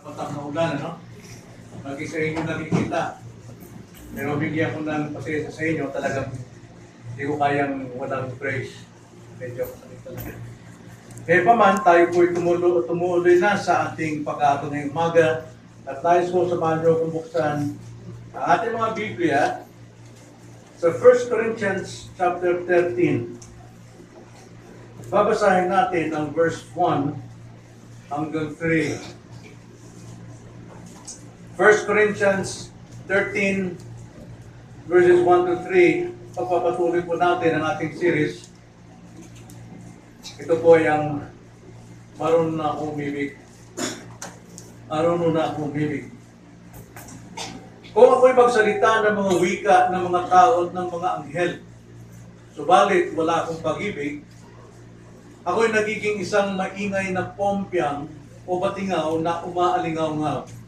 patak na ulan, ano? Lagi sa inyo nakikita. Pero bigyan ko ng pasensya sa inyo, talagang hindi ko kayang walang praise. Medyo masakit talaga. Kaya pa man, tayo po'y tumulo, tumuloy na sa ating pag-aato ngayong umaga. At tayo po samahan niyo kung buksan ang ating mga Biblia sa 1 Corinthians chapter 13. Babasahin natin ang verse 1 hanggang 3. 1 Corinthians 13 verses 1 to 3. Pagpapatuloy po natin ang ating series. Ito po ay ang marunong na akong umibig. Marunong na akong umibig. Kung ako'y magsalita ng mga wika ng mga tao ng mga anghel, subalit wala akong pag-ibig, ako'y nagiging isang maingay na pompyang o batingaw na umaalingaw-ngaw.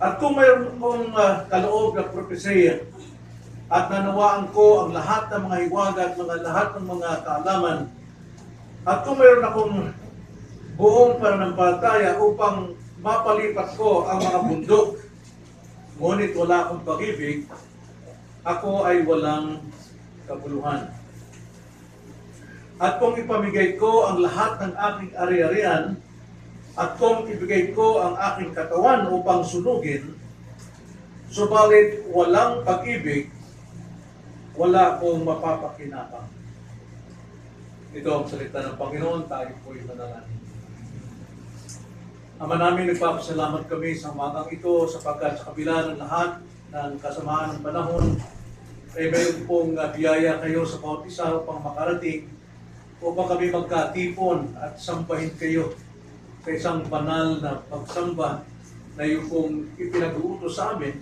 At kung mayroon kong uh, kaloob na propesya at nanawaan ko ang lahat ng mga hiwaga at mga lahat ng mga kaalaman, at kung mayroon akong buong pananampalataya upang mapalipat ko ang mga bundok, ngunit wala akong pag-ibig, ako ay walang kabuluhan. At kung ipamigay ko ang lahat ng aking ari-arian, at kung ibigay ko ang aking katawan upang sunugin, subalit walang pag-ibig, wala akong mapapakinabang. Ito ang salita ng Panginoon, tayo po'y manalangin. Ama namin, nagpapasalamat kami sa umagang ito sapagkat sa kabila ng lahat ng kasamaan ng panahon, ay mayroon pong uh, biyaya kayo sa bawat isa upang makarating upang kami magkatipon at sampahin kayo sa isang banal na pagsamba na yung pong ipinag-uutos sa amin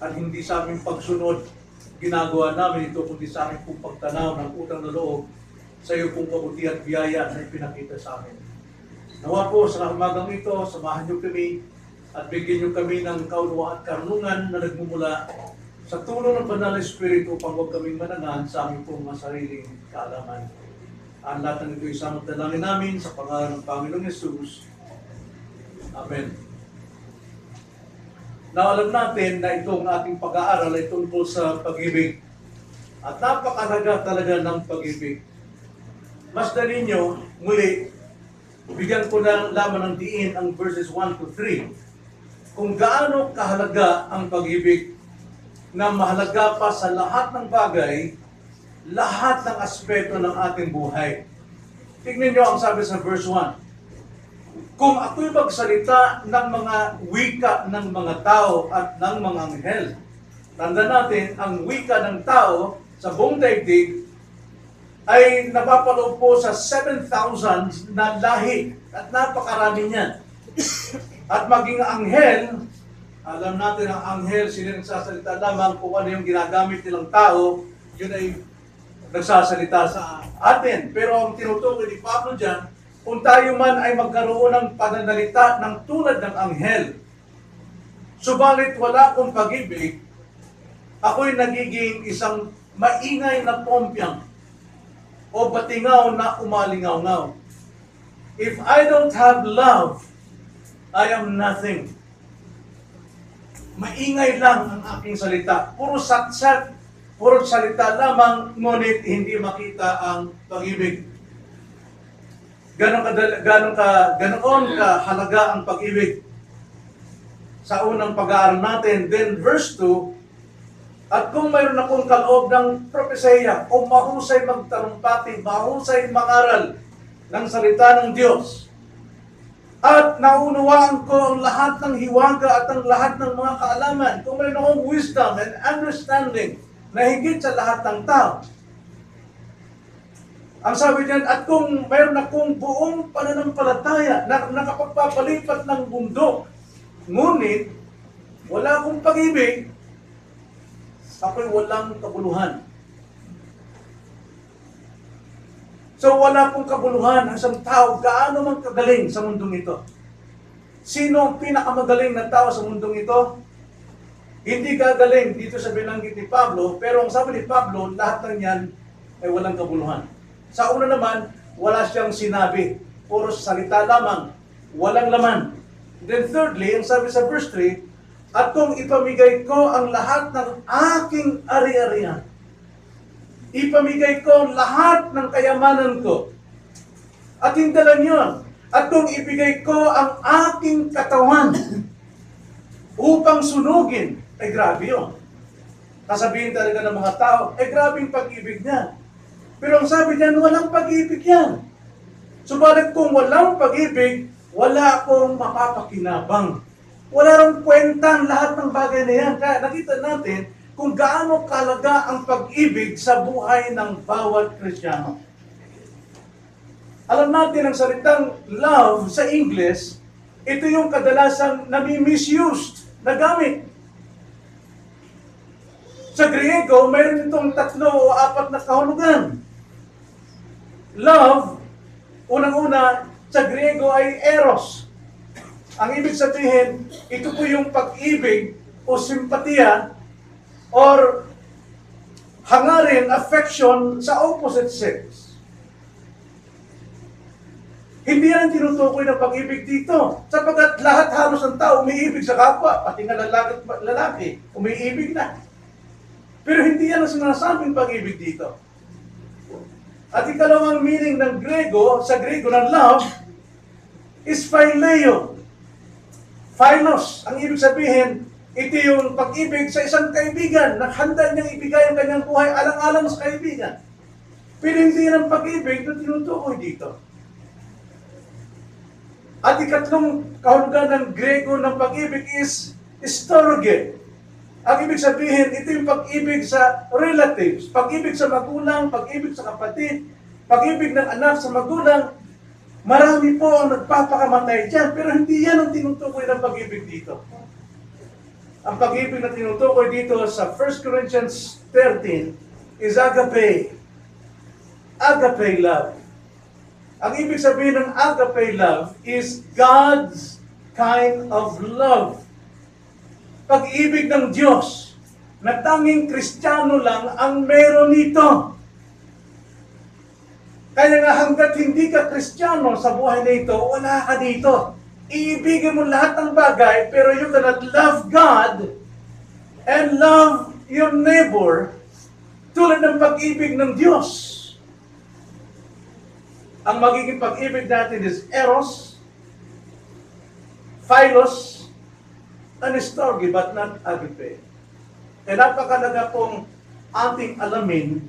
at hindi sa aming pagsunod ginagawa namin ito kundi sa aming pong pagtanaw ng utang na loob sa iyo pong kabuti at biyaya na ipinakita sa amin. Nawa po sa umagang ito, samahan niyo kami at bigyan niyo kami ng kaunawaan at karunungan na nagmumula sa tulong ng Banal na Espiritu upang huwag kaming manangan sa aming pong mga sariling kaalaman. Ang lahat ng ito isang dalangin namin sa pangalan ng Panginoong Yesus. Amen. Na alam natin na itong ating pag-aaral ay tungkol sa pag-ibig. At napakalaga talaga ng pag-ibig. Mas dali nyo, muli, bigyan ko na laman ng diin ang verses 1 to 3. Kung gaano kahalaga ang pag-ibig na mahalaga pa sa lahat ng bagay, lahat ng aspeto ng ating buhay. Tignan nyo ang sabi sa verse 1. Kung ako'y magsalita ng mga wika ng mga tao at ng mga anghel, tanda natin, ang wika ng tao sa buong daigdig ay napapaloob po sa 7,000 na lahi at napakarami niyan. At maging anghel, alam natin ang anghel, sila nagsasalita lamang kung ano yung ginagamit nilang tao, yun ay nagsasalita sa atin. Pero ang tinutukoy ni Pablo dyan, kung tayo man ay magkaroon ng pananalita ng tulad ng anghel, subalit wala akong pag-ibig, ako'y nagiging isang maingay na pompyang o batingaw na umalingaw-ngaw. If I don't have love, I am nothing. Maingay lang ang aking salita. Puro satsat, puro salita lamang, ngunit hindi makita ang pag-ibig. Ganon ka, ganon ka, ganon ka halaga ang pag-ibig. Sa unang pag-aaral natin, then verse 2, at kung mayroon akong kaloob ng propesya o mahusay magtalumpati, mahusay mangaral ng salita ng Diyos, at naunawaan ko ang lahat ng hiwaga at ang lahat ng mga kaalaman, kung mayroon akong wisdom and understanding na higit sa lahat ng tao. Ang sabi diyan, at kung mayroon akong buong pananampalataya na nakapagpapalipat ng bundok, ngunit wala akong pag-ibig, ako'y walang kabuluhan. So wala pong kabuluhan ang isang tao, gaano man kagaling sa mundong ito. Sino ang pinakamagaling na tao sa mundong ito? Hindi gagaling dito sa binanggit ni Pablo, pero ang sabi ni Pablo, lahat ng yan ay walang kabuluhan. Sa una naman, wala siyang sinabi. Puro salita lamang, walang laman. Then thirdly, ang sabi sa verse 3, at kung ipamigay ko ang lahat ng aking ari-arian, ipamigay ko ang lahat ng kayamanan ko, at hindi lang yun, at kung ibigay ko ang aking katawan upang sunugin, ay grabe yun. Kasabihin talaga ng mga tao, eh grabe yung pag-ibig niya. Pero ang sabi niya, walang pag-ibig yan. Subalit kung walang pag-ibig, wala akong mapapakinabang. Wala rong kwenta ang lahat ng bagay na yan. Kaya nakita natin kung gaano kalaga ang pag-ibig sa buhay ng bawat Kristiyano. Alam natin ang salitang love sa English, ito yung kadalasang nami-misused na gamit. Sa Griego, mayroon itong tatlo o apat na kahulugan. Love, unang-una, sa Griego ay eros. Ang ibig sabihin, ito po yung pag-ibig o simpatiya or hangarin, affection sa opposite sex. Hindi yan ang tinutukoy ng pag-ibig dito. Sapagkat lahat halos ng tao umiibig sa kapwa, pati nga lalaki, lalaki umiibig na. Pero hindi yan ang sinasabing pag-ibig dito. At ikalawang meaning ng Grego, sa Grego ng love, is phileo. Philos, ang ibig sabihin, ito yung pag-ibig sa isang kaibigan na handa niyang ibigay ang kanyang buhay alang-alang sa kaibigan. Pero hindi ang pag-ibig na tinutukoy dito. At ikatlong kahulugan ng Grego ng pag-ibig is storge. Ang ibig sabihin, ito yung pag-ibig sa relatives, pag-ibig sa magulang, pag-ibig sa kapatid, pag-ibig ng anak sa magulang. Marami po ang nagpapakamatay dyan, pero hindi yan ang tinutukoy ng pag-ibig dito. Ang pag-ibig na tinutukoy dito sa 1 Corinthians 13 is agape. Agape love. Ang ibig sabihin ng agape love is God's kind of love. Pag-ibig ng Diyos na tanging Kristiyano lang ang meron nito. Kaya nga hanggat hindi ka Kristiyano sa buhay na ito, wala ka dito. Iibigin mo lahat ng bagay, pero you cannot love God and love your neighbor tulad ng pag-ibig ng Diyos. Ang magiging pag-ibig natin is eros, philos, storge, but not agape. Kaya napakalaga pong ating alamin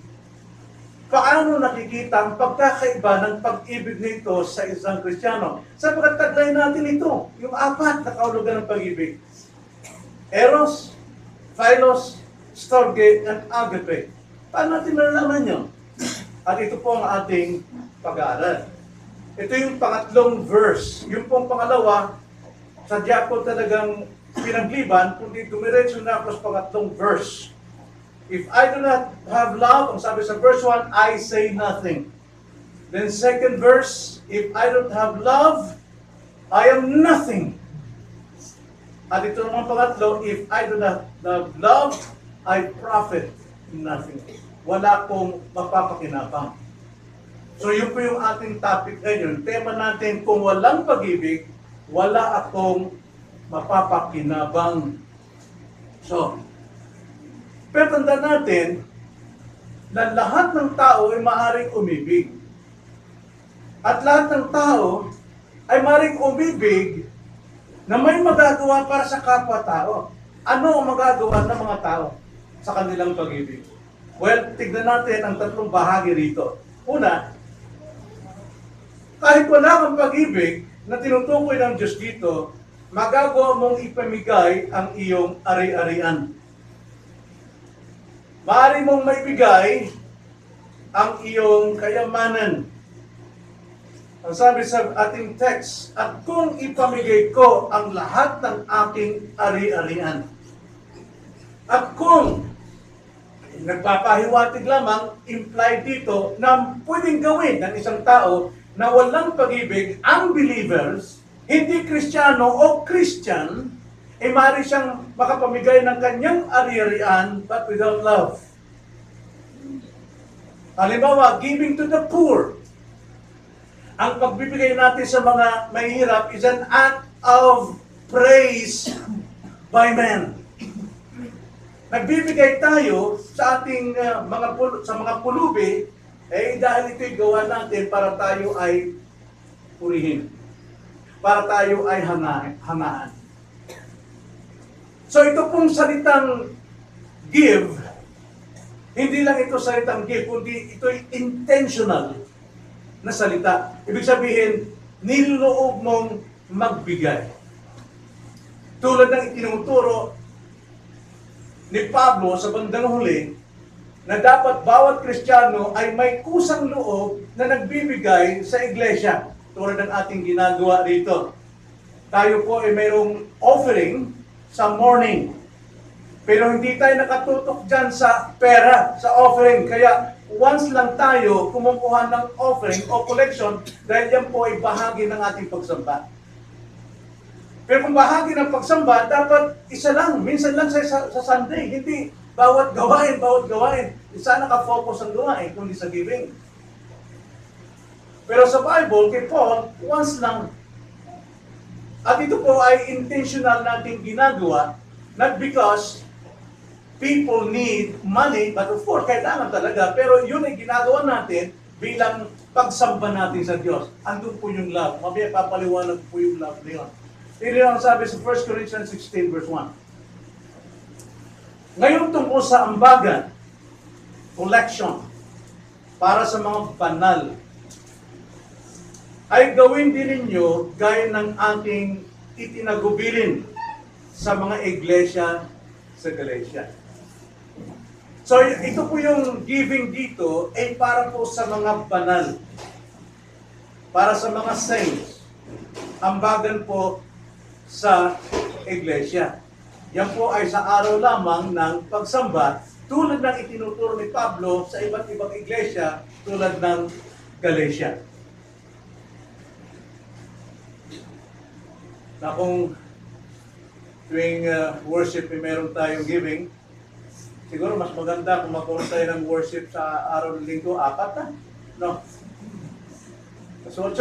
paano nakikita ang pagkakaiba ng pag-ibig nito sa isang Kristiyano. Sapagkat taglay natin ito, yung apat na kaulugan ng pag-ibig. Eros, Philos, Storge, and Agape. Paano natin malalaman yun? At ito po ang ating pag-aaral. Ito yung pangatlong verse. Yung pong pangalawa, sadya ko talagang pinagliban, kundi dumiretso na ako sa pangatlong verse. If I do not have love, ang sabi sa verse 1, I say nothing. Then second verse, if I don't have love, I am nothing. At ito naman pangatlo, if I do not have love, I profit nothing. Wala akong mapapakinabang. So yun po yung ating topic ngayon. Tema natin, kung walang pag-ibig, wala akong mapapakinabang. So, pero tanda natin na lahat ng tao ay maaaring umibig. At lahat ng tao ay maaaring umibig na may magagawa para sa kapwa-tao. Ano ang magagawa ng mga tao sa kanilang pag-ibig? Well, tignan natin ang tatlong bahagi rito. Una, kahit wala kang pag-ibig na tinutukoy ng Diyos dito, magagawa mong ipamigay ang iyong ari-arian. Maaari mong maibigay ang iyong kayamanan. Ang sabi sa ating text, at kung ipamigay ko ang lahat ng aking ari-arian. At kung nagpapahiwatig lamang, implied dito na pwedeng gawin ng isang tao na walang pag-ibig ang believers, hindi Kristiyano o Christian, eh maaari siyang makapamigay ng kanyang ari-arian but without love. Halimbawa, giving to the poor. Ang pagbibigay natin sa mga mahihirap is an act of praise by men. Nagbibigay tayo sa ating uh, mga pul- sa mga pulubi eh dahil ito'y gawa natin para tayo ay purihin. Para tayo ay hanga- hangaan. So ito pong salitang give, hindi lang ito salitang give, kundi ito'y intentional na salita. Ibig sabihin, niloob mong magbigay. Tulad ng itinuturo ni Pablo sa bandang huli, na dapat bawat Kristiyano ay may kusang loob na nagbibigay sa iglesia. Tulad ng ating ginagawa dito. Tayo po ay mayroong offering sa morning. Pero hindi tayo nakatutok dyan sa pera, sa offering. Kaya once lang tayo kumukuha ng offering o collection dahil yan po ay bahagi ng ating pagsamba. Pero kung bahagi ng pagsamba, dapat isa lang, minsan lang sa, sa, sa Sunday, hindi bawat gawain, bawat gawain. Sana nakafocus ang gawain, kundi sa giving. Pero sa Bible, kay Paul, once lang. At ito po ay intentional natin ginagawa, not because people need money, but of course, kailangan talaga. Pero yun ay ginagawa natin bilang pagsamba natin sa Diyos. Andun po yung love. Mabaya papaliwanag po yung love na yun. Ito ang sabi sa 1 Corinthians 16 verse 1. Ngayon tungkol sa ambagan, collection, para sa mga banal, ay gawin din ninyo gaya ng aking itinagubilin sa mga iglesia sa Galatia. So ito po yung giving dito ay para po sa mga banal. Para sa mga saints. Ambagan po sa iglesia. Yan po ay sa araw lamang ng pagsamba tulad ng itinuturo ni Pablo sa iba't ibang iglesia tulad ng Galatia. Na kung tuwing uh, worship ay meron tayong giving, siguro mas maganda kung magkaroon tayo ng worship sa araw ng linggo, apat na. No? Alas 8,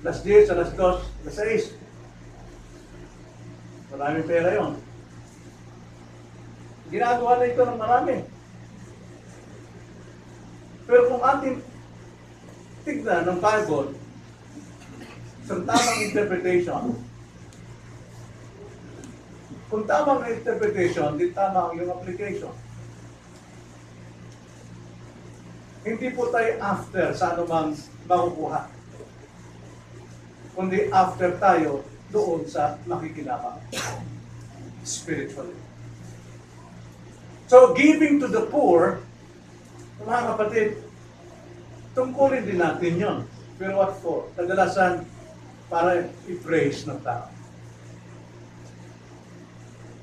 alas 10, alas 2, alas 6. Maraming pera yon. Ginagawa na ito ng marami. Pero kung ating tignan ng Bible, sa tamang interpretation, kung tamang interpretation, di tama ang yung application. Hindi po tayo after sa anumang makukuha. Kundi after tayo doon sa makikinabang spiritually. So, giving to the poor, mga kapatid, tungkulin din natin yon. Pero what for? Kadalasan, para i-praise ng tao.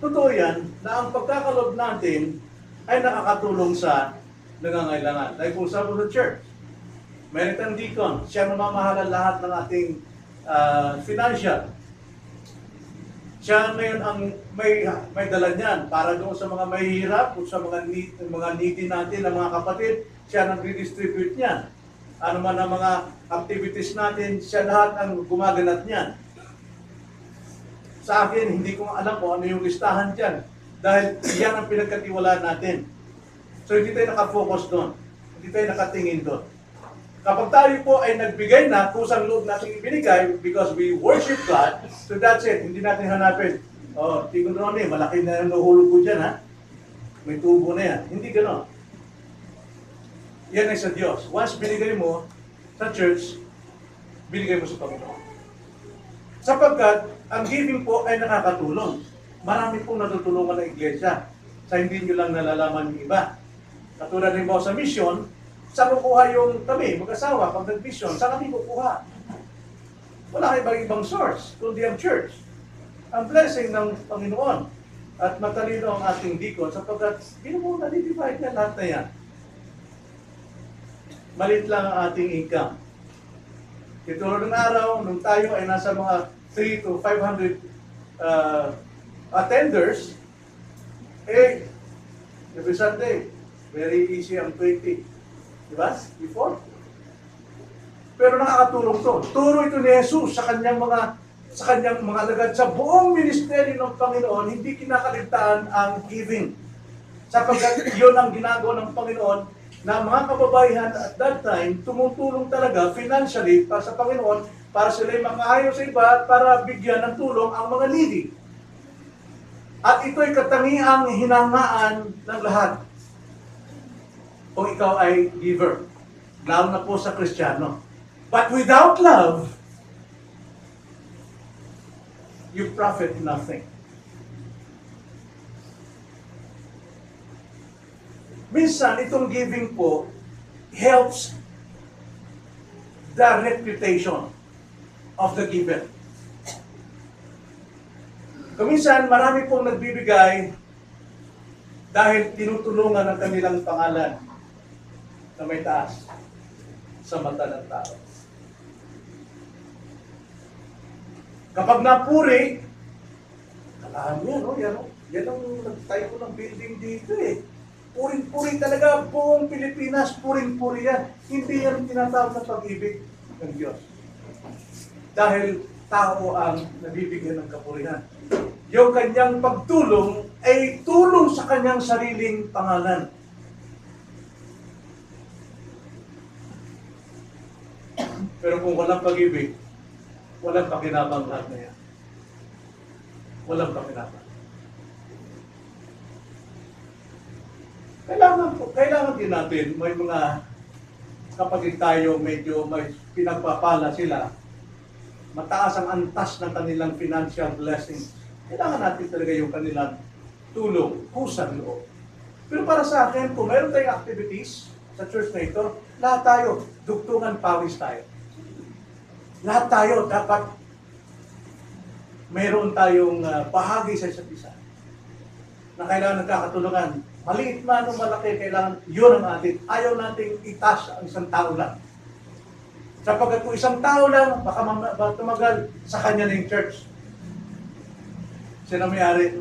Totoo yan na ang pagkakalob natin ay nakakatulong sa nangangailangan. Like for example, the church. Meron deacon, siya namamahala lahat ng ating uh, financial. Siya ngayon ang may may dala niyan para doon sa mga mahihirap o sa mga need, mga needy natin na mga kapatid, siya nang redistribute niyan. Ano man ang mga activities natin, siya lahat ang gumaganat niyan. Sa akin, hindi ko alam kung ano yung listahan dyan. Dahil yan ang pinagkatiwalaan natin. So hindi tayo nakafocus doon. Hindi tayo nakatingin doon. Kapag tayo po ay nagbigay na, kusang loob natin ibinigay because we worship God, so that's it. Hindi natin hanapin, oh, tingin ron eh, malaki na yung nahulog ko dyan ha. May tubo na yan. Hindi gano'n. Yan ay sa Diyos. Once binigay mo sa church, binigay mo sa Panginoon. Sapagkat, ang giving po ay nakakatulong. Marami pong natutulungan ng iglesia sa hindi nyo lang nalalaman yung iba. Katulad rin po sa mission, sa kukuha yung kami, mag-asawa, pag nag-mission, saan kami kukuha? Wala kayo ibang ibang source, kundi ang church. Ang blessing ng Panginoon at matalino ang ating deacon sapagkat hindi mo na-divide na lahat na yan. Malit lang ang ating income. Itulad ng araw, nung tayo ay nasa mga 3 to 500 uh, attenders, eh, every Sunday, very easy ang 20. Diba? Before. Pero nakakatulong to. Turo ito ni Jesus sa kanyang mga sa kanyang mga alagad. Sa buong ministeryo ng Panginoon, hindi kinakaligtaan ang giving. Sapagkat yun ang ginagawa ng Panginoon na mga kababayan at that time, tumutulong talaga financially para sa Panginoon para sila makaayos sa iba para bigyan ng tulong ang mga needy. At ito'y katangiang hinangaan ng lahat. Kung ikaw ay giver, lalo na po sa Kristiyano. But without love, you profit nothing. Minsan, itong giving po helps the reputation of the giver. Kuminsan, marami pong nagbibigay dahil tinutulungan ang kanilang pangalan na may taas sa mata ng tao. Kapag napuri, kalahan mo yan, oh, yan, yan ang nagtayo ng building dito eh. Puring-puri talaga, buong Pilipinas, puring-puri yan. Hindi yan tinatawag na pag-ibig ng Diyos. Dahil tao ang nabibigyan ng kapurihan. Yung kanyang pagtulong ay tulong sa kanyang sariling pangalan. Pero kung walang pag-ibig, walang pakinabang lahat na yan. Walang pakinabang. Kailangan po, kailangan din natin may mga kapatid tayo medyo may pinagpapala sila, mataas ang antas ng kanilang financial blessings. Kailangan natin talaga yung kanilang tulong, kusang loob. Pero para sa akin, kung mayroon tayong activities sa church na ito, lahat tayo, dugtungan pawis tayo. Lahat tayo dapat mayroon tayong uh, bahagi sa isa't isa na kailangan nagkakatulungan. Maliit man o malaki, kailangan yun ang atin. Ayaw nating itas ang isang tao lang. Sapagkat kung isang tao lang, baka, tumagal sa kanya yung church. Sino may-ari?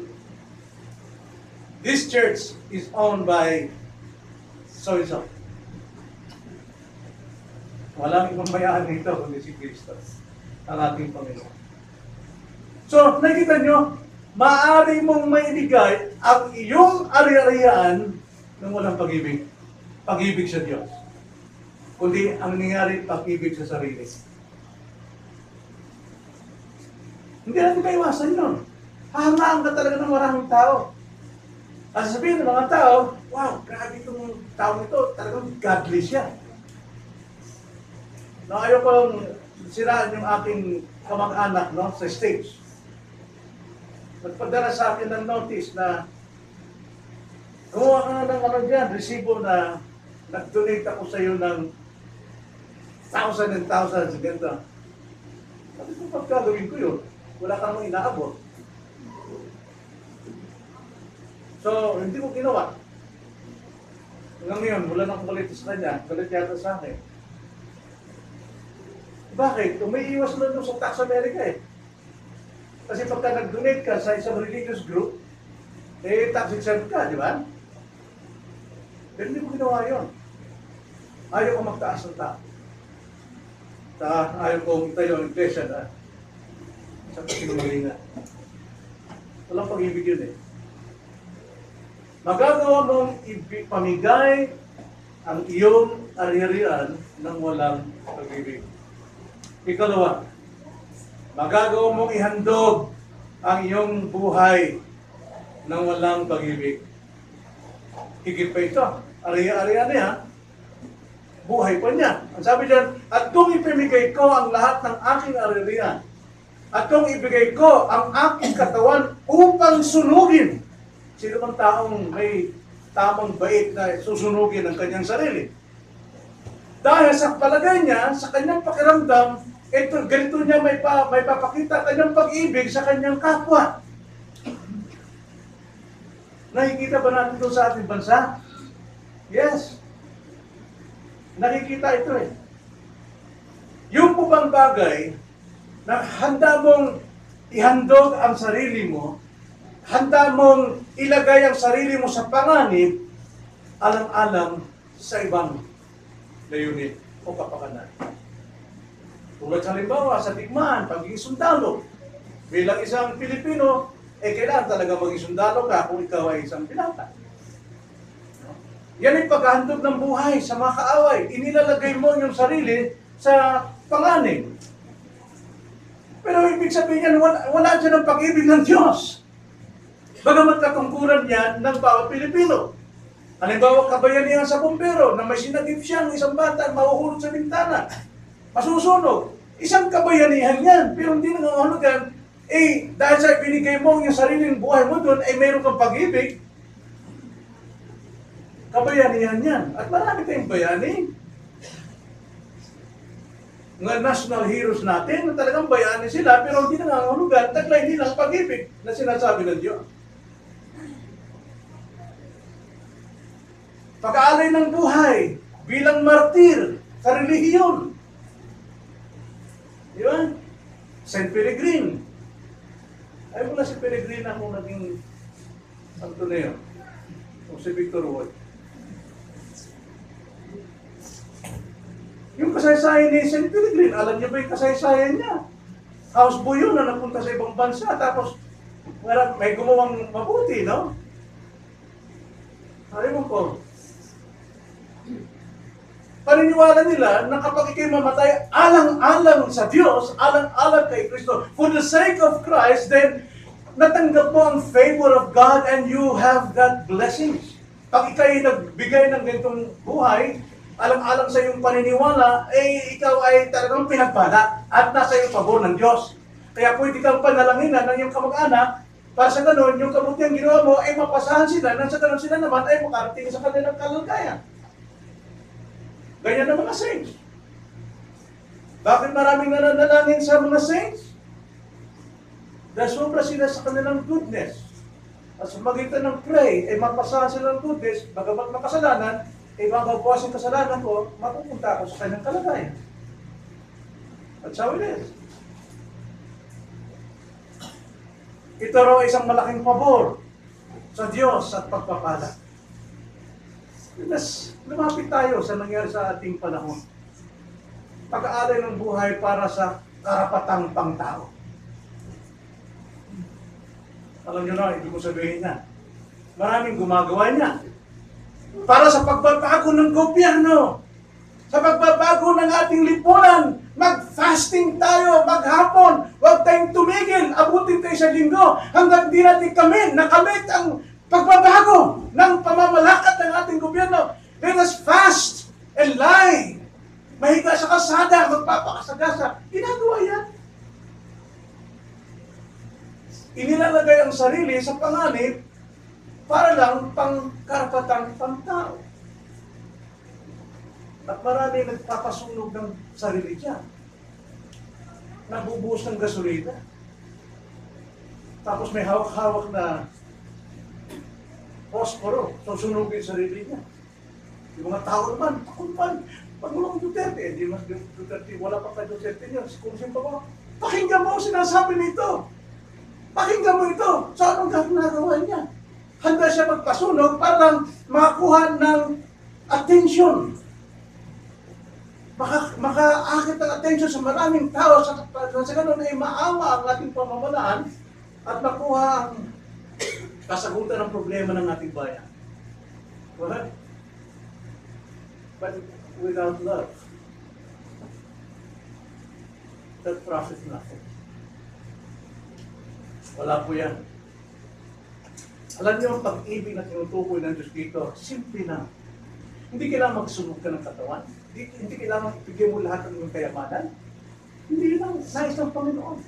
This church is owned by so-and-so. Walang ibang bayaan dito kundi si Kristo, ang ating Panginoon. So, nakita nyo, maaari mong maibigay ang iyong ari-arian ng walang pag-ibig. Pag-ibig sa Diyos. Kundi ang nangyari, pag-ibig sa sarili. Hindi natin maiwasan yun. Hahangaan ka talaga ng maraming tao. At sabihin ng mga tao, wow, grabe itong tao ito, talagang godly siya. No, ayaw kong siraan yung aking kamag-anak no, sa stage. Nagpadala sa akin ng notice na gumawa ka na ng ano dyan, resibo na nag-donate ako sa iyo ng thousand and thousands, ganito. Sabi ko, pagkagawin ko yun, wala ka inaabot. So, hindi ko ginawa. Hanggang ngayon, wala nang kulit sa kanya, kulit yata sa akin. Bakit? Umiiwas na doon sa Tax America eh. Kasi pagka nag-donate ka sa isang religious group, eh, tax exempt ka, di ba? Pero hindi ko ginawa yun. Ayaw ko magtaas ng tao. Ta ayaw kong itayo ang iglesia na sa kasinungalingan. Walang pag-ibig yun eh. Magagawa mong pamigay ang iyong ari-arian ng walang pag-ibig. Ikalawa, magagawa mong ihandog ang iyong buhay ng walang pag-ibig. Higit pa ito, ari-arian niya, buhay pa niya. Ang sabi diyan, at kung ipamigay ko ang lahat ng aking ari-arian, at kung ibigay ko ang aking katawan upang sunugin, sino bang taong may tamang bait na susunugin ang kanyang sarili? Dahil sa palagay niya, sa kanyang pakiramdam, ito, ganito niya may, pa, may papakita kanyang pag-ibig sa kanyang kapwa. Nakikita ba natin ito sa ating bansa? Yes. Nakikita ito eh. Yung po bang bagay na handa mong ihandog ang sarili mo, handa mong ilagay ang sarili mo sa panganib, alang-alang sa ibang layunin o kapakanan. Tulad halimbawa, sa digmaan, pagiging sundalo, Bilang isang Pilipino, eh kailangan talaga maging sundalo ka kung ikaw ay isang pilata. Yan ay paghahandog ng buhay sa mga kaaway. Inilalagay mo yung sarili sa panganib. Pero ibig sabihin yan, wala, wala dyan ang pag-ibig ng Diyos. Bagamat katungkuran yan ng bawat Pilipino. Halimbawa, kabayanihan sa bumbero na may sinagip siyang isang bata mahuhulog sa bintana. Masusunog. Isang kabayanihan yan. Pero hindi nangangahulugan, eh, dahil sa binigay mo yung sariling buhay mo doon, eh, meron kang pag-ibig. Kabayanihan yan. At marami tayong bayani. Mga national heroes natin, na talagang bayani sila, pero hindi nangangahulugan, taglay nilang pag-ibig na sinasabi ng Diyos. Pag-aalay ng buhay bilang martir sa relihiyon. Di ba? Saint Peregrine. Ay wala si Peregrine ako naging santo na yun. O si Victor Wood. Yung kasaysayan ni Saint Peregrine, alam niyo ba yung kasaysayan niya? Houseboy yun na napunta sa ibang bansa, tapos may gumawang mabuti, no? Sabi mo po, paniniwala nila na kapag ikay mamatay alang-alang sa Diyos, alang-alang kay Kristo, for the sake of Christ, then natanggap mo ang favor of God and you have that blessings. Pag ikay nagbigay ng ganitong buhay, alang-alang sa iyong paniniwala, eh ikaw ay talagang pinagpala at nasa iyong pabor ng Diyos. Kaya pwede kang panalanginan ng iyong kamag-anak para sa ganun, yung kabutiang ginawa mo ay mapasahan sila nang sa ganun sila naman ay makarating sa kanilang kalagayan. Ganyan ang mga saints. Bakit maraming nananalangin sa mga saints? Dahil sobra sila sa kanilang goodness. At sa magitan ng pray, ay mapasahan sila ng goodness, bagamat makasalanan, ay mababawas ang kasalanan ko, mapupunta ako sa kanyang kalagayan. That's how it is. Ito raw isang malaking pabor sa Diyos at pagpapala. Mas lumapit tayo sa nangyari sa ating panahon. Pag-aalay ng buhay para sa karapatang pangtao. Alam nyo na, hindi ko sabihin na. Maraming gumagawa niya. Para sa pagbabago ng gobyerno. Sa pagbabago ng ating lipunan. Mag-fasting tayo, maghapon. Huwag tayong tumigil. Abutin tayo sa linggo. Hanggang di natin kami nakamit ang pagbabago ng pamamalakat ng ating gobyerno. Let us fast and lie. Mahiga sa kasada, magpapakasagasa. Ginagawa yan. Inilalagay ang sarili sa panganib para lang pang karapatang pangtao. At marami nagpapasunog ng sarili dyan. Nabubuhos ng gasolina. Tapos may hawak-hawak na posporo, susunugin sa sarili niya. Yung mga tao naman, takulpan. Pangulong Duterte, hindi mas Duterte, wala pa kay Duterte niya. Kung sino pa pakinggan mo ang sinasabi nito. Pakinggan mo ito. So anong ginagawa niya? Handa siya magpasunog para lang makakuha ng attention. Maka, makaakit ng attention sa maraming tao sa, sa ganun ay maawa ang ating pamamanaan at makuha ang kasagutan ng problema ng ating bayan. What? But without love, that profit nothing. Wala po yan. Alam niyo ang pag-ibig na tinutukoy ng Diyos dito, simple lang. Hindi kailangan magsunog ka ng katawan. Hindi, hindi kailangan ibigay mo lahat ng iyong kayamanan. Hindi lang, nais ng Panginoon.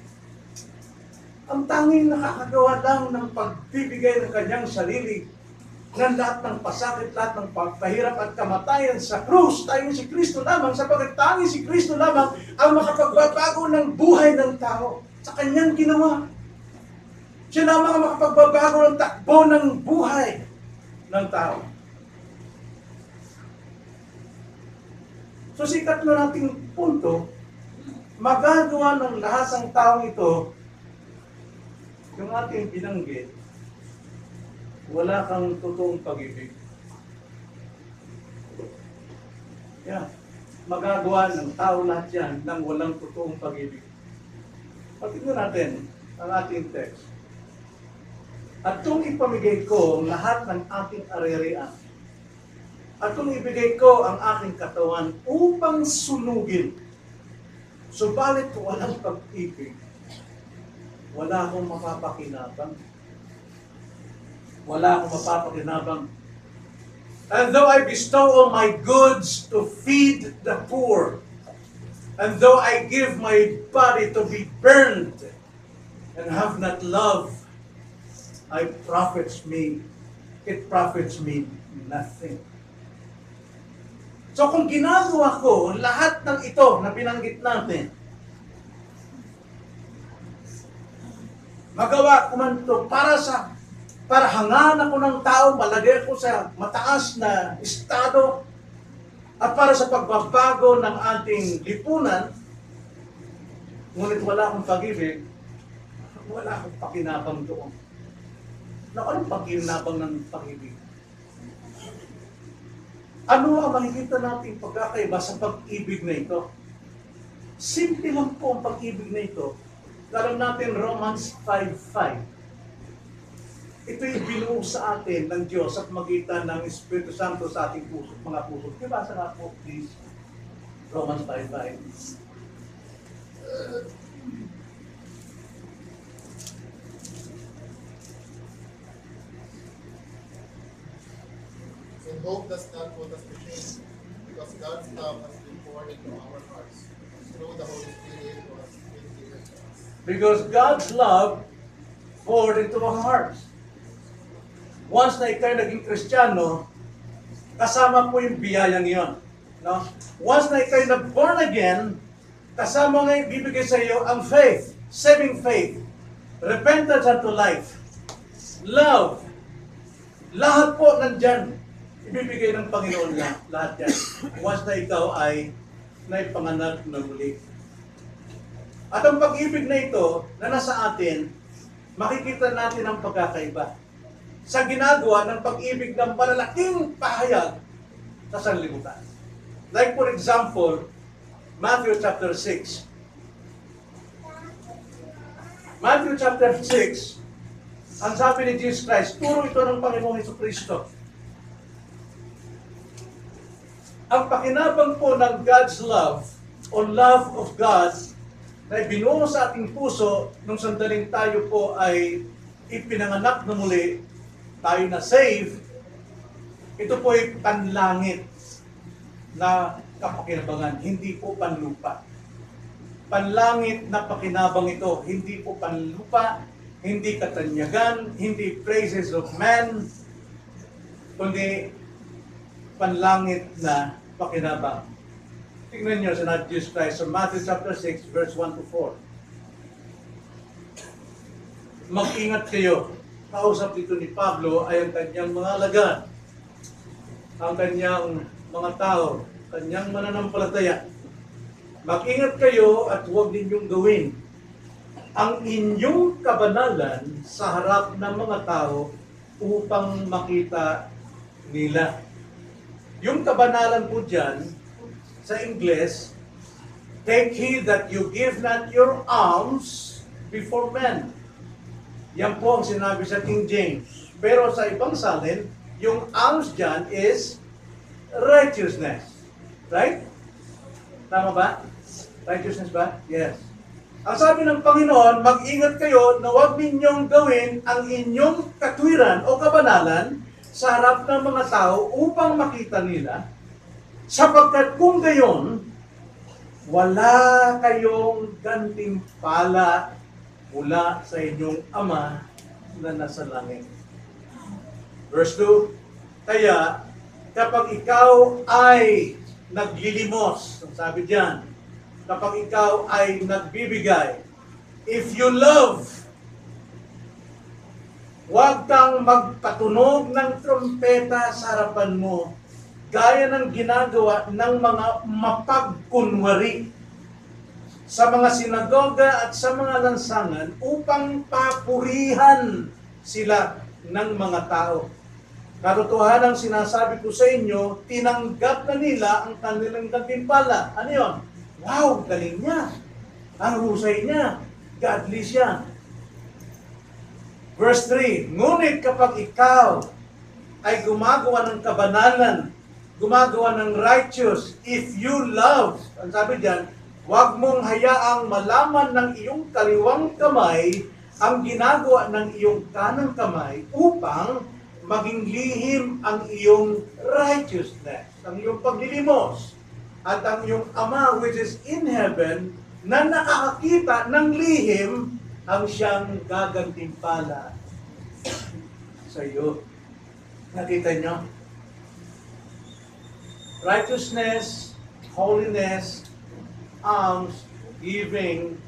Ang tanging nakakagawa lang ng pagbibigay ng kanyang sarili ng lahat ng pasakit, lahat ng pagpahirap at kamatayan sa krus, tayo si Kristo lamang, sapagkat tanging si Kristo lamang ang makapagbabago ng buhay ng tao sa kanyang ginawa. Siya lamang ang makapagbabago ng takbo ng buhay ng tao. So sikat na nating punto, magagawa ng lahat ng taong ito yung ating binanggit, wala kang totoong pag-ibig. Yan. Magagawa ng tao lahat yan nang walang totoong pag-ibig. Patignan natin ang ating text. At kung ipamigay ko ang lahat ng aking aririan, at kung ibigay ko ang aking katawan upang sunugin, subalit walang pag-ibig, wala akong mapapakinabang. Wala akong mapapakinabang. And though I bestow all my goods to feed the poor, and though I give my body to be burned, and have not love, I profits me, it profits me nothing. So kung ginagawa ko lahat ng ito na binanggit natin, magawa ko man ito para sa para hangaan ako ng tao, malagay ako sa mataas na estado at para sa pagbabago ng ating lipunan, ngunit wala akong pag-ibig, wala akong pakinabang doon. Na anong pakinabang ng pag-ibig? Ano ang makikita nating pagkakaiba sa pag-ibig na ito? Simple lang po ang pag-ibig na ito. Alam natin Romans 5.5. Ito'y binuo sa atin ng Diyos at magitan ng Espiritu Santo sa ating puso, mga puso. Diba sa nga po, please? Romans 5.5. And hope does not put us to shame, because God's love has been poured into our hearts through the Holy Spirit who Because God's love poured into our hearts. Once na ikaw naging Kristiyano, kasama po yung biyayang yon. No? Once na ikaw na born again, kasama nga bibigay sa iyo ang faith, saving faith, repentance unto life, love, lahat po nandyan, ibibigay ng Panginoon na lahat yan. Once na ikaw ay naipanganak na muli. At ang pag-ibig na ito na nasa atin, makikita natin ang pagkakaiba sa ginagawa ng pag-ibig ng malalaking pahayag sa sanlibutan. Like for example, Matthew chapter 6. Matthew chapter 6, ang sabi ni Jesus Christ, turo ito ng Panginoong Heso Kristo. Ang pakinabang po ng God's love o love of God na binuo sa ating puso nung sandaling tayo po ay ipinanganak na muli, tayo na save, ito po ay panlangit na kapakinabangan, hindi po panlupa. Panlangit na pakinabang ito, hindi po panlupa, hindi katanyagan, hindi praises of man, kundi panlangit na pakinabang. Tingnan sa Lord Jesus Christ sa Matthew chapter 6, verse 1 to 4. Mag-ingat kayo. Kausap dito ni Pablo ay ang kanyang mga alagad, ang kanyang mga tao, kanyang mananampalataya. Mag-ingat kayo at huwag ninyong gawin ang inyong kabanalan sa harap ng mga tao upang makita nila. Yung kabanalan po dyan, sa Ingles, take heed that you give not your alms before men. Yan po ang sinabi sa King James. Pero sa ibang salin, yung alms dyan is righteousness. Right? Tama ba? Righteousness ba? Yes. Ang sabi ng Panginoon, mag-ingat kayo na huwag ninyong gawin ang inyong katwiran o kabanalan sa harap ng mga tao upang makita nila sapagkat kung gayon, wala kayong gantimpala mula sa inyong Ama na nasa langit. Verse 2, Kaya kapag ikaw ay naglilimos, sabi diyan, kapag ikaw ay nagbibigay, if you love, huwag kang magpatunog ng trompeta sa harapan mo, gaya ng ginagawa ng mga mapagkunwari sa mga sinagoga at sa mga lansangan upang papurihan sila ng mga tao. Katotohanan ang sinasabi ko sa inyo, tinanggap na nila ang kanilang gantimpala. Ano yun? Wow, galing niya. Ang husay niya. Godly siya. Verse 3, Ngunit kapag ikaw ay gumagawa ng kabanalan, gumagawa ng righteous, if you love, ang sabi diyan, huwag mong hayaang malaman ng iyong kaliwang kamay ang ginagawa ng iyong kanang kamay upang maging lihim ang iyong righteousness, ang iyong paglilimos, at ang iyong Ama which is in heaven na nakakakita ng lihim ang siyang gagantimpala sa iyo. Nakita nyo? Righteousness, holiness, alms, giving,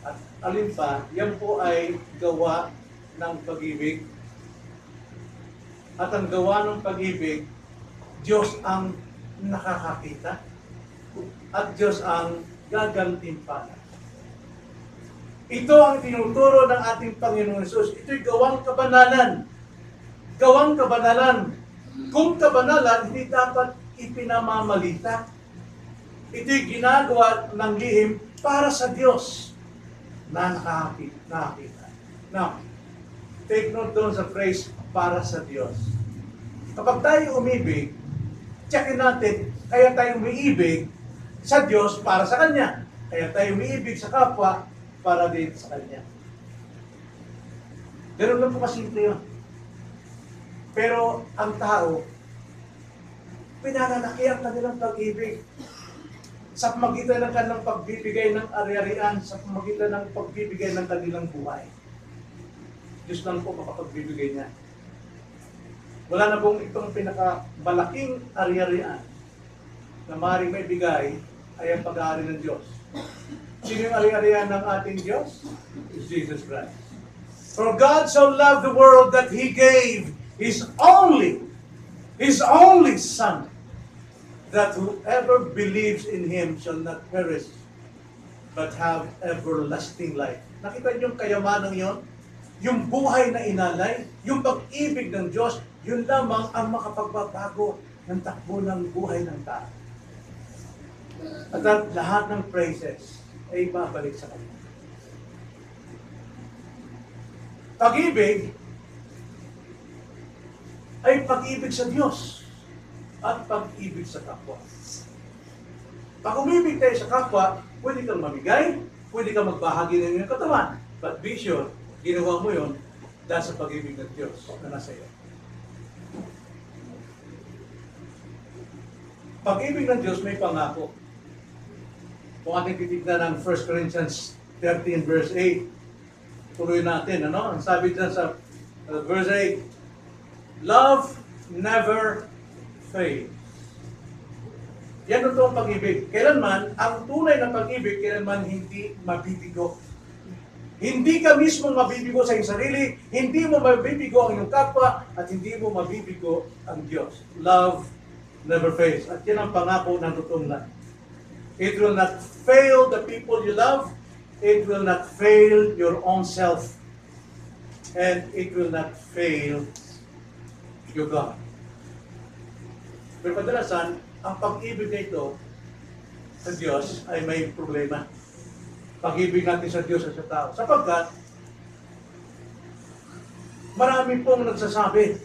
at alin pa, yan po ay gawa ng pag-ibig. At ang gawa ng pag-ibig, Diyos ang nakakakita. At Diyos ang gagantimpala. Ito ang tinuturo ng ating Panginoon Jesus. Ito'y gawang kabanalan. Gawang kabanalan. Kung kabanalan, hindi dapat ipinamamalita. Ito'y ginagawa ng lihim para sa Diyos na nakakita. Now, take note doon sa phrase, para sa Diyos. Kapag tayo umibig, checkin natin, kaya tayo umiibig sa Diyos para sa Kanya. Kaya tayo umiibig sa kapwa para din sa Kanya. Ganun lang po kasimple yun. Pero ang tao, pinananaki ang kanilang pag-ibig sa pamagitan ng kanilang pagbibigay ng ari-arian, sa pamagitan ng pagbibigay ng kanilang buhay. Diyos lang po makapagbibigay niya. Wala na pong itong pinakamalaking ari-arian na maaaring may bigay ay ang pag-aari ng Diyos. Sino yung ari-arian ng ating Diyos? Is Jesus Christ. For God so loved the world that He gave His only, His only Son, that whoever believes in Him shall not perish, but have everlasting life. Nakita niyo yung kayamanan yon? Yung buhay na inalay, yung pag-ibig ng Diyos, yun lamang ang makapagbabago ng takbo ng buhay ng tao. At lahat ng praises ay babalik sa Kanya. Pag-ibig ay pag-ibig sa Diyos at pag-ibig sa kapwa. Pag umibig tayo sa kapwa, pwede kang mamigay, pwede kang magbahagi ng iyong katawan. But be sure, ginawa mo yon dahil sa pag-ibig ng Diyos na nasa iyo. Pag-ibig ng Diyos may pangako. Kung ating titignan ng 1 Corinthians 13 verse 8, tuloy natin, ano? Ang sabi dyan sa uh, verse 8, Love never fails. Yan ang pag-ibig. Kailanman, ang tunay na pag-ibig, kailanman hindi mabibigo. Hindi ka mismo mabibigo sa iyong sarili, hindi mo mabibigo ang iyong kapwa, at hindi mo mabibigo ang Diyos. Love never fails. At yan ang pangako ng totoong life. It will not fail the people you love. It will not fail your own self. And it will not fail your God. Pero kadalasan, ang pag-ibig na ito sa Diyos ay may problema. Pag-ibig natin sa Diyos at sa tao. Sapagkat, marami pong nagsasabi.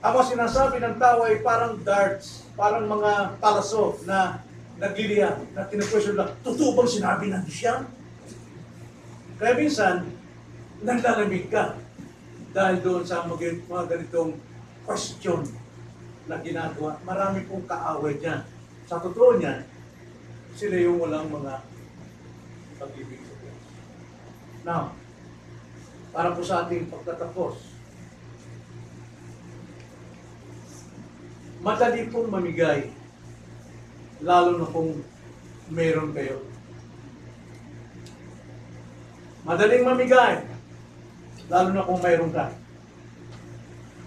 Ang sinasabi ng tao ay parang darts, parang mga palaso na nagliliya, na kinukwestiyon lang, totoo bang sinabi ng yan? Kaya minsan, naglalamig ka dahil doon sa mga, mga ganitong question na ginagawa. Marami pong kaaway dyan. Sa totoo niyan, sila yung walang mga pag-ibig sa Diyos. Now, para po sa ating pagtatapos, madali pong mamigay, lalo na kung meron kayo. Madaling mamigay, lalo na kung mayroon ka.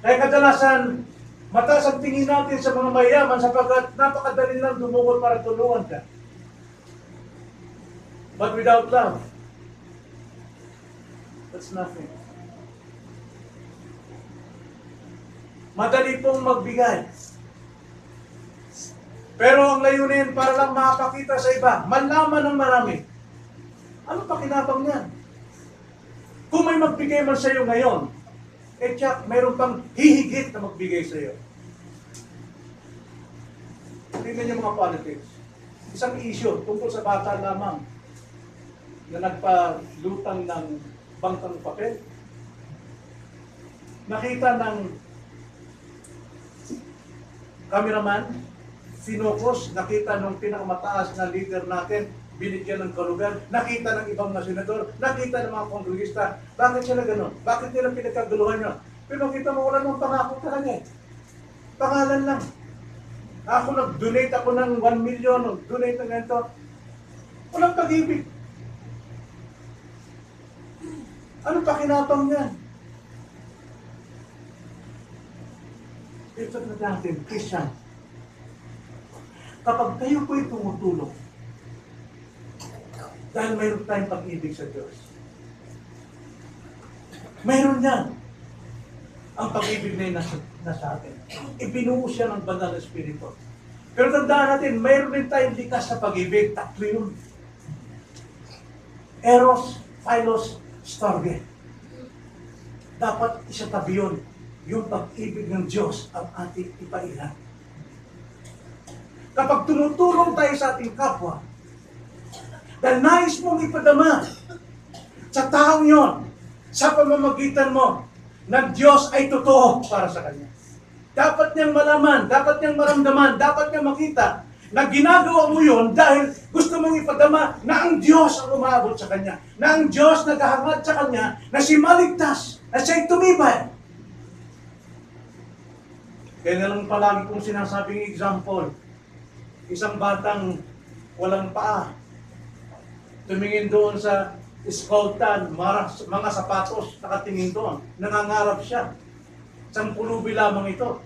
Kaya kadalasan, mataas ang tingin natin sa mga mayaman sapagkat napakadali lang dumukot para tulungan ka. But without love, that's nothing. Madali pong magbigay. Pero ang layunin para lang makapakita sa iba, malaman ng marami. Ano pa kinabang niyan? Kung may magbigay man sa iyo ngayon, Eh, tiyak, mayroon pang hihigit na magbigay sa iyo. Tingnan niyo mga politics. Isang issue tungkol sa bata lamang na nagpalutang ng bangkang papel. Nakita ng cameraman, sinukos, nakita ng pinakamataas na leader natin, binigyan ng kalugan, nakita ng ibang mga senador, nakita ng mga kongresista. Bakit sila ganun? Bakit nila pinagkaguluhan yun? Pero kita mo, wala nang pangako talaga eh. Pangalan lang. Ako nag-donate ako ng 1 million, nag-donate ng ganito. Walang pag-ibig. Ano pa kinapang yan? Ito na natin, Christian. Kapag kayo po'y tumutulong, dahil mayroon tayong pag-ibig sa Diyos. Mayroon yan. Ang pag-ibig na yun nasa, nasa atin. Ibinuo siya ng banal na Espiritu. Pero tandaan natin, mayroon din tayong likas sa pag-ibig. Tatlo yun. Eros, Philos, Storge. Dapat isa tabi yun. Yung pag-ibig ng Diyos ang ating ipailan. Kapag tumutulong tayo sa ating kapwa, dahil nais mong ipadama sa taong yon, sa pamamagitan mo, ng Diyos ay totoo para sa Kanya. Dapat niyang malaman, dapat niyang maramdaman, dapat niyang makita na ginagawa mo yon dahil gusto mong ipadama na ang Diyos ang umabot sa Kanya, na ang Diyos naghahangad sa Kanya, na si maligtas, na siya'y tumibay. Kaya na lang palagi kong sinasabing example, isang batang walang paa, tumingin doon sa mga, mga sapatos, nakatingin doon. Nangangarap siya. Isang pulubi lamang ito.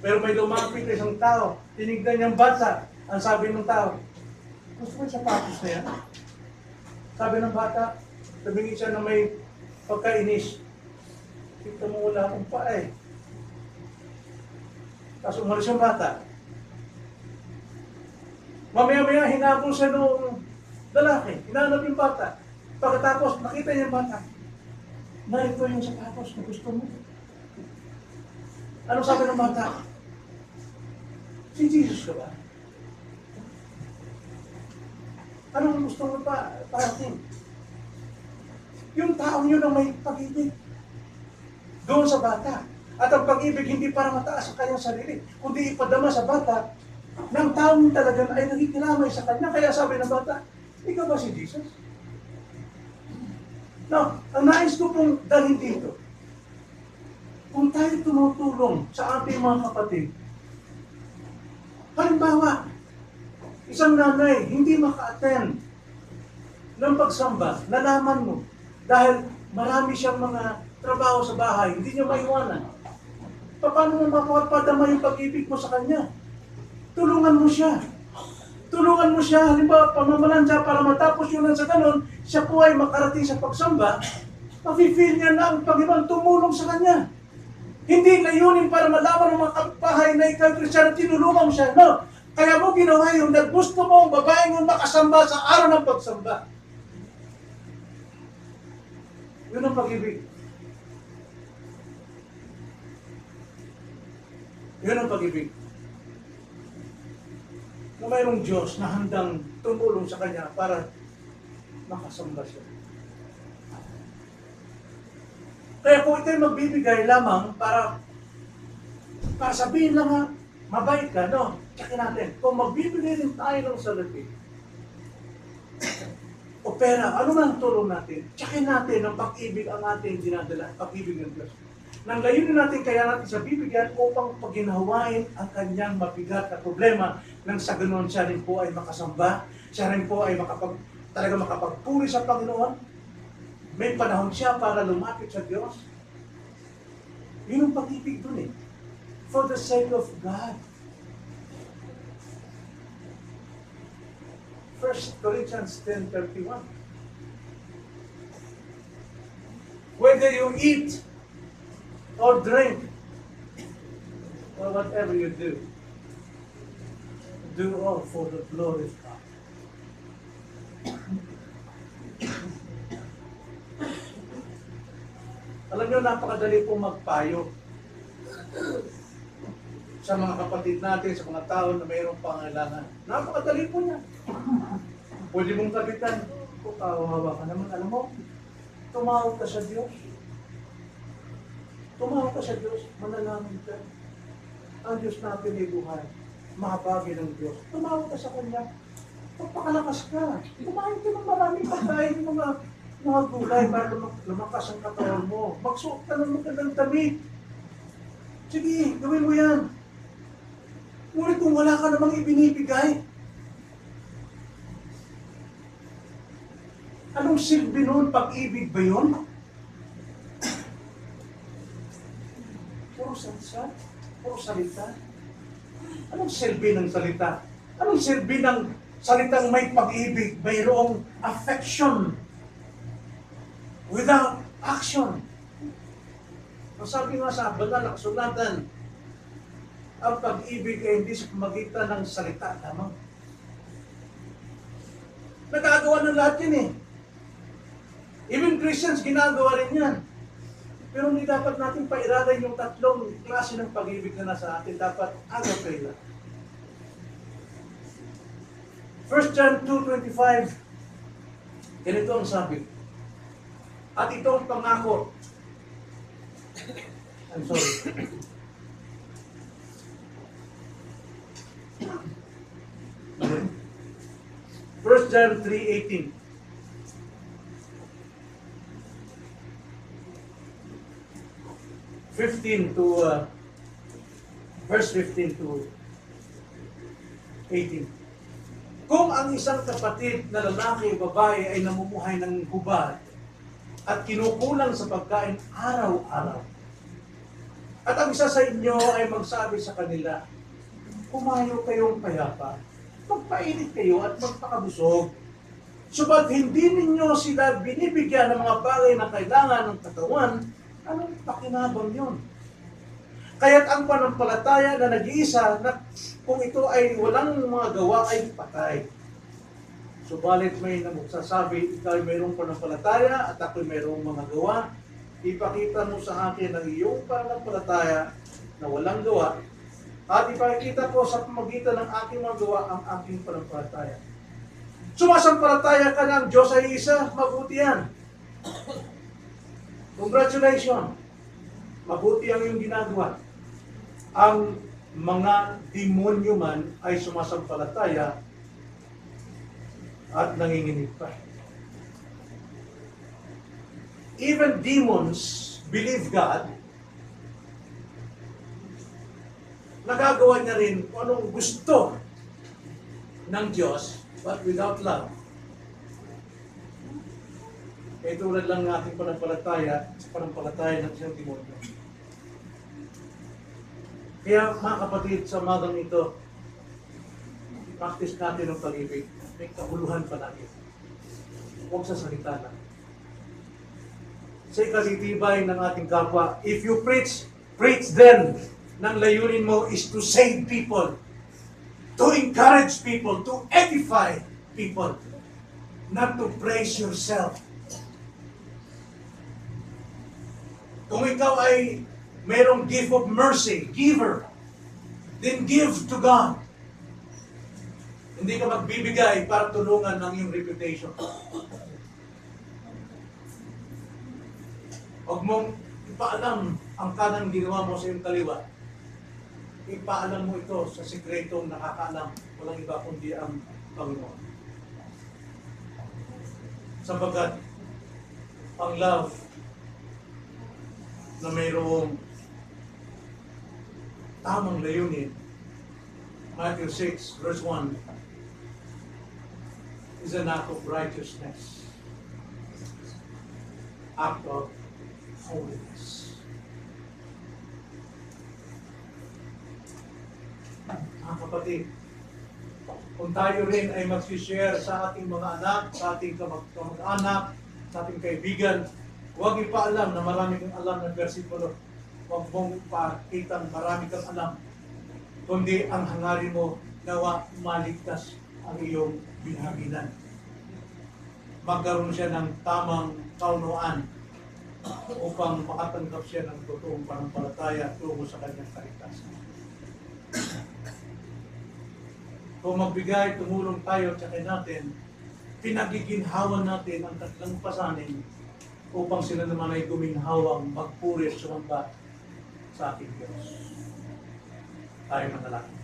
Pero may lumapit na isang tao. Tinignan niyang bata. Ang sabi ng tao, gusto mo yung sapatos na yan? Sabi ng bata, tumingin siya na may pagkainis. Kita mo wala akong pa eh. Tapos umalis yung bata. Mamaya-maya hinabol siya noong lalaki. Hinanap yung bata. Pagkatapos, nakita niya yung bata. Narito yung sapatos na gusto mo. Ano sabi ng bata? Si Jesus ka ba? Anong gusto mo pa parating? Yung taong yun ang may pag-ibig. Doon sa bata. At ang pag-ibig hindi para mataas sa kanyang sarili, kundi ipadama sa bata ng taong talaga ay nakikilamay sa kanya. Kaya sabi ng bata, ikaw ba si Jesus? Now, ang nais ko pong dalhin dito, kung tayo tumutulong sa ating mga kapatid, halimbawa, isang nanay hindi maka-attend ng pagsamba, nalaman mo, dahil marami siyang mga trabaho sa bahay, hindi niya maiwanan. Paano mo mapapadama yung pag-ibig mo sa kanya? Tulungan mo siya. Tulungan mo siya, halimbawa, pamamalan siya para matapos yun sa ganun, siya po ay makarating sa pagsamba, mafe-feel niya na ang Panginoon tumulong sa kanya. Hindi layunin para malaman ng mga kapitbahay na ikaw Kristiyan at tinulungan mo siya. No. Kaya mo ginawa yung na mo ang babaeng mo makasamba sa araw ng pagsamba. Yun ang pag-ibig. Yun ang pag-ibig. Na mayroong Diyos na handang tumulong sa Kanya para makasamba siya. Kaya kung ito'y magbibigay lamang para para sabihin lang ha, mabait ka, no? Tsakin natin. Kung magbibigay rin tayo ng salapi, o pera, ano man tulong natin, tsakin natin ang pag-ibig ang ating dinadala, pag-ibig ng Diyos. Nang layunin natin kaya natin sa bibigyan upang paginawain ang kanyang mabigat na problema nang sa ganoon siya rin po ay makasamba, siya rin po ay makapag, talaga makapagpuri sa Panginoon, may panahon siya para lumapit sa Diyos. Yun ang pag-ibig dun eh. For the sake of God. 1 Corinthians 10.31 Whether you eat or drink or whatever you do, do all for the glory of God. Alam nyo, napakadali pong magpayo sa mga kapatid natin, sa mga tao na mayroong pangailangan. Napakadali po niya. Pwede mong kapitan, kung kawawa ka naman, alam mo, tumawag ka sa Diyos. Tumawag ka sa Diyos, manalangin ka. Ang Diyos natin ay buhay. Mahabagi ng Diyos. Tumawag ka sa Kanya. Magpakalakas ka. Kumain ka ng maraming pagkain mga mga gulay para lumak- lumakas ang katawan mo. Magsuot ka ng magandang damit. Sige, gawin mo yan. Ngunit kung wala ka namang ibinibigay, anong silbi nun? Pag-ibig ba yun? Puro salsa? Puro salita? Anong silbi ng salita? Anong silbi ng salitang may pag-ibig, mayroong affection without action? Ang sabi nga sa banal na kasulatan, ang pag-ibig ay hindi sa pamagitan ng salita lamang. Nagagawa ng lahat yan eh. Even Christians, ginagawa rin yan. Pero hindi dapat natin pairalan yung tatlong klase ng pag-ibig na nasa atin. Dapat agape lang. 1 John 2.25 Ganito ang sabi. At ito ang pangako. I'm sorry. First John 3.18 15 to uh, verse 15 to 18. Kung ang isang kapatid na lalaki o babae ay namumuhay ng hubad at kinukulang sa pagkain araw-araw, at ang isa sa inyo ay magsabi sa kanila, Kumayo kayong payapa, magpainit kayo at magpakabusog. Subat hindi ninyo sila binibigyan ng mga bagay na kailangan ng katawan, anong pakinabang yun? Kaya't ang panampalataya na nag-iisa na kung ito ay walang mga gawa ay patay. Subalit may namagsasabi, ikaw ay mayroong panampalataya at ako ay mayroong mga gawa. Ipakita mo sa akin ang iyong panampalataya na walang gawa at ipakita ko sa pamagitan ng aking mga gawa ang aking panampalataya. Sumasampalataya ka ng Diyos ay isa, mabuti yan. Congratulations. Mabuti ang iyong ginagawa. Ang mga demonyo man ay sumasampalataya at nanginginig pa. Even demons believe God. Nagagawa niya rin anong gusto ng Diyos, but without love. Kaya tulad lang ng ating panampalataya sa panampalataya ng isang demonyo. Kaya mga kapatid, sa magang ito, practice natin ang pag-ibig. May kahuluhan palagi. Huwag sa salita lang. Sa ikalitibay ng ating kapwa, if you preach, preach then. Nang layunin mo is to save people, to encourage people, to edify people, not to praise yourself. Kung ikaw ay mayroong gift of mercy, giver, then give to God. Hindi ka magbibigay para tulungan ng iyong reputation. Huwag mong ipaalam ang kanang ginawa mo sa iyong kaliwa. Ipaalam mo ito sa sikretong nakakaalam. Walang iba kundi ang Panginoon. Sabagat, ang love na mayroong tamang layunin, Matthew 6, verse 1, is an act of righteousness, act of holiness. Mga kapatid, kung tayo rin ay magsishare sa ating mga anak, sa ating kamag- kamag-anak, sa ating kaibigan, huwag ipaalam na marami kang alam ng versikulo. Huwag mong pakitang marami kang alam. Kundi ang hangarin mo, nawa maligtas ang iyong binahaginan. Magkaroon siya ng tamang kaunawaan upang makatanggap siya ng totoong panampalataya tungo sa kanyang kaligtasan. Kung magbigay, tumulong tayo at natin, pinagiginhawan natin ang kanilang pasanin upang sila naman ay guminhawang magpuri at sumamba sa ating Diyos. Tayo manalangin.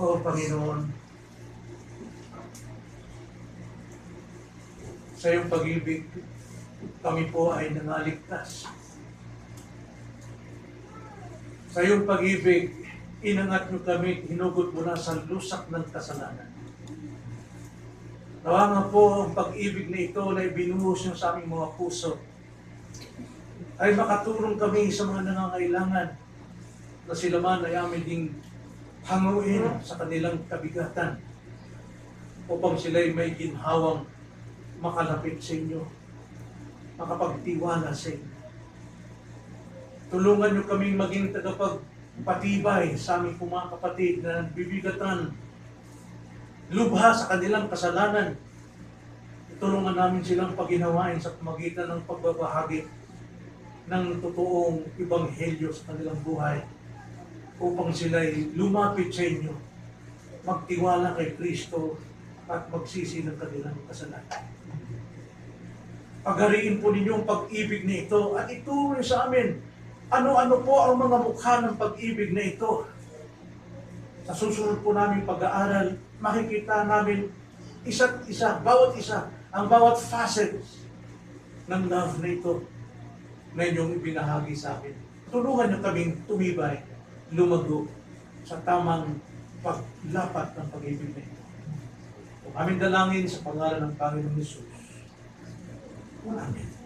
O Panginoon, sa iyong pag-ibig, kami po ay nangaligtas. Sa iyong pag-ibig, inangat mo kami, hinugot mo na sa lusak ng kasalanan. Nawa nga po ang pag-ibig na ito na ibinuhos niyo sa aming mga puso ay makatulong kami sa mga nangangailangan na sila man ay amin ding hanguin sa kanilang kabigatan upang sila'y may ginhawang makalapit sa inyo, makapagtiwala sa inyo. Tulungan niyo kaming maging tagapagpatibay sa aming mga kapatid na bibigatan lubha sa kanilang kasalanan. Tulungan namin silang paginawain sa pamagitan ng pagbabahagi ng totoong ibanghelyo sa kanilang buhay upang sila'y lumapit sa inyo, magtiwala kay Kristo at magsisi ng kanilang kasalanan. Pagariin po ninyo ang pag-ibig na ito at ituro sa amin ano-ano po ang mga mukha ng pag-ibig na ito. Sa susunod po namin pag-aaral, makikita namin isa't isa, bawat isa, ang bawat facets ng love na ito na inyong ibinahagi sa akin. Tulungan niyo kaming tumibay, lumago sa tamang paglapat ng pag-ibig na ito. Aming dalangin sa pangalan ng Panginoon Jesus. Amen.